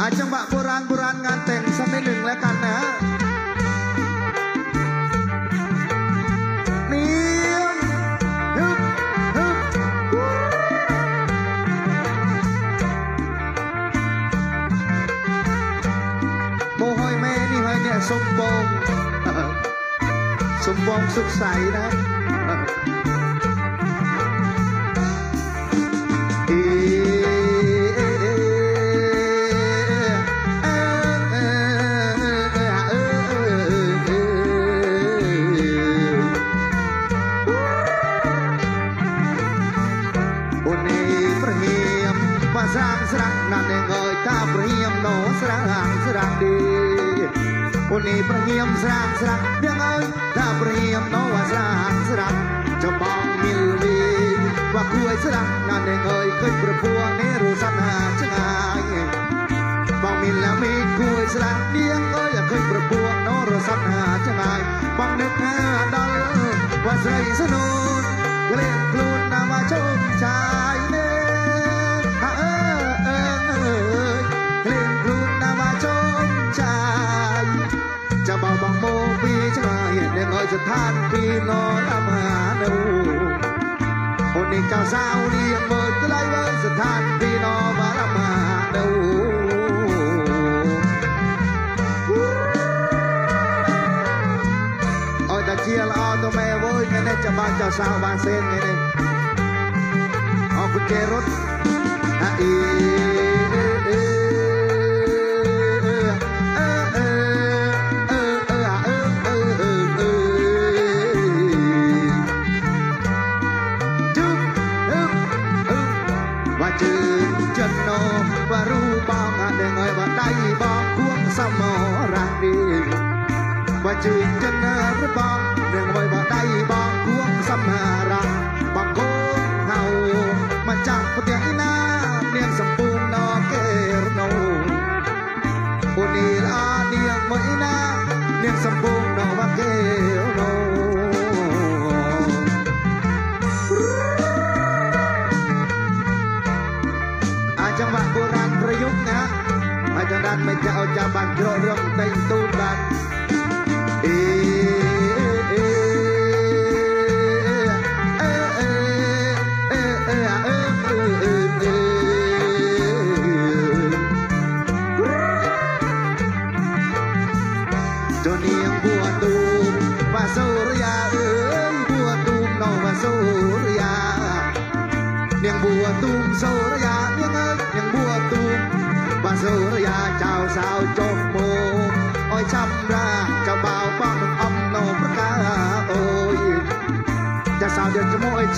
อาจังหวะโบราณโบราณงานแต่งสักนิดหนึ่งแล้วกันนะฮะสมบงสมบงสุขใสนะ ស្រាំស្រាំណាស់នឹងអើយតាប្រញាមណោស្រាំស្រាំទេអូននេះប្រញាមស្រាំស្រាំនឹងអើយតាប្រញាមណោស្រាំស្រាំចំបងមីលវីវាគួយស្រាំណាស់នឹងអើយឃើញប្រពួរនេះរសនាឆ្ងាយបងមីលាមីគួយស្រាំនាងអើយឃើញប្រពួរណោរសនាឆ្ងាយបងនឹកដល់វាស្រីសនូក្លែងខ្លួន នឹងឲ្យស្ថានពីនរមានូអូននេះចៅសៅនេះមើលថ្លៃវើស្ថានពីនរមានូអត់តែជាល្អទៅមែវើយថ្ងៃនេះចាំបានចៅសៅបានសេនថ្ងៃនេះអរគុណគេរត់អាអ៊ីអឺ បងគួងសមរៈរីបើជឿចិនរបស់រឿងអ្វីបើដៃបង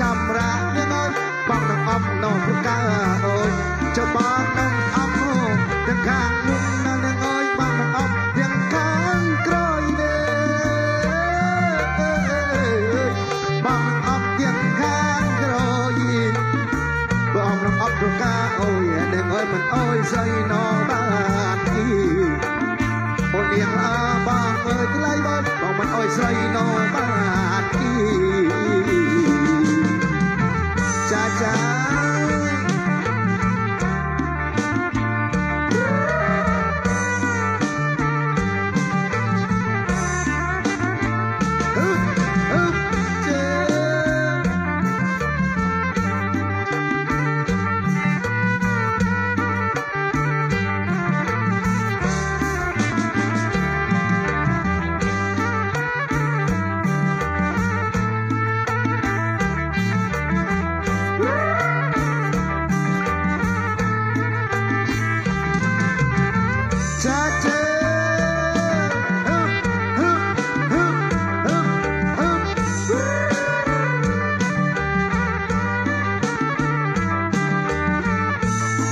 ចាំរាមានអូនបងនឹងអំណងប្រកាអូនចុះបងនឹងអំនោះទាំងខាងមុខនៅនឹងអើយបងនឹងអំទាំងខាងក្រោយទេបងនឹងអំទាំងខាងក្រោយបងនឹងអំប្រកាអូយនឹងអើយមិនអើយស្អីណោបានទីអូនលៀងអើបងអើយថ្លៃបងបងមិនអើយស្អីណោបាន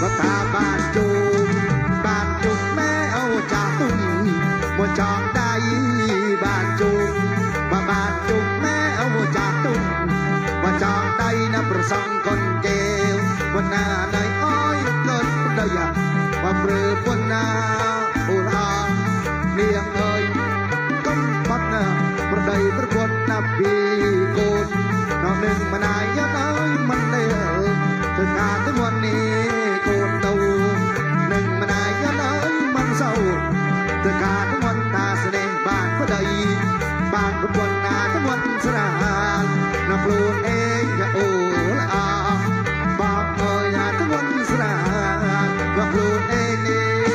រដ្ឋាបានជូនបានជុំម៉ែអូចាស់ទុំមកចង់ដៃបានជុំមកបានជុំម៉ែអូចាស់ទុំមកចង់ដៃណាប្រសងកូនកែវវណ្ណាណៃអើយដល់ដល់យ៉ាមកព្រើ ស្រាលណាខ្លួនឯងក៏អូលអបងអើយណាធ្ងន់ស្រាលណាខ្លួនឯងនេះ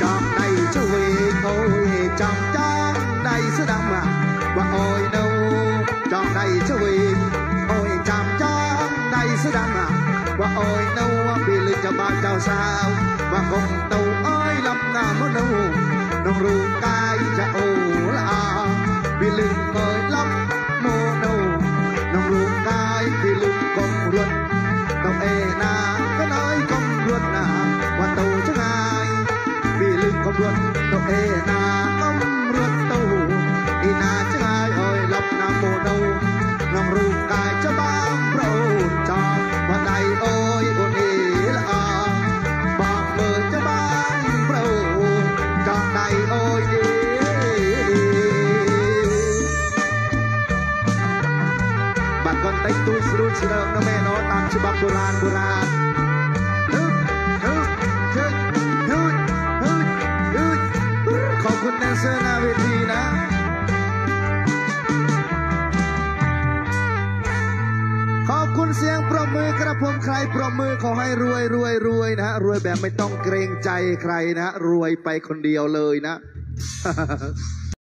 trong cho chú về thôi trong trong đây sẽ đắm mà và ôi đâu cho đầy cho huy ôi, chạm cho đầy sứ đăng à. Và ôi nâu bị lên cho ba chào sao. Và cùng tàu ơi, lắm ngà có nâu nông ruộng ca รุ่นเดิมนะแม่เนาะตามฉบับโบราณโบราณขอบคุณแดนเซอร์นาเวทีนะขอบคุณเสียงปรบมือกระบผมใครปรบมือขอให้รวยรวยรวยนะฮะรวยแบบไม่ต้องเกรงใจใครนะ รวยไปคนเดียวเลยนะ